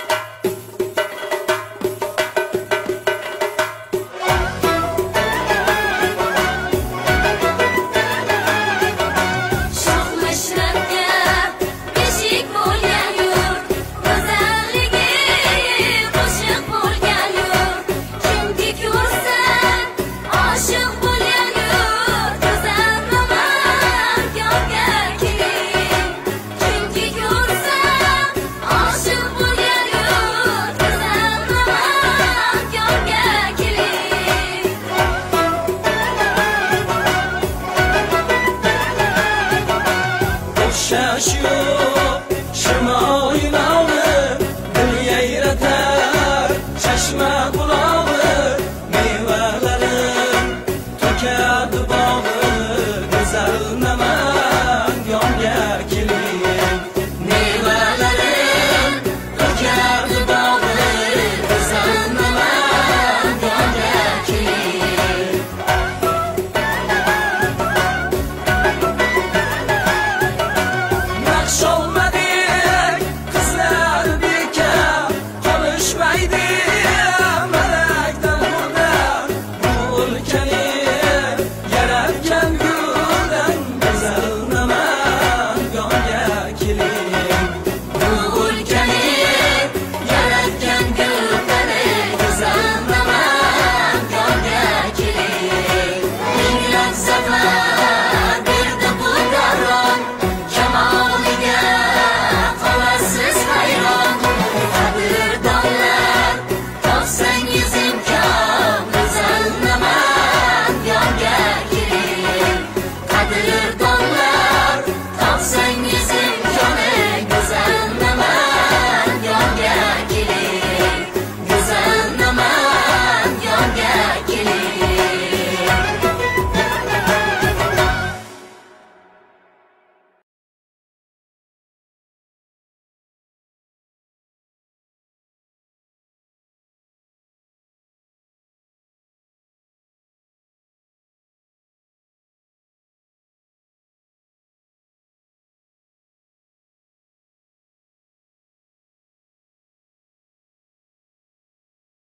If yaşıyor. Şema oynanı Dünya yirete Çeşme kulağı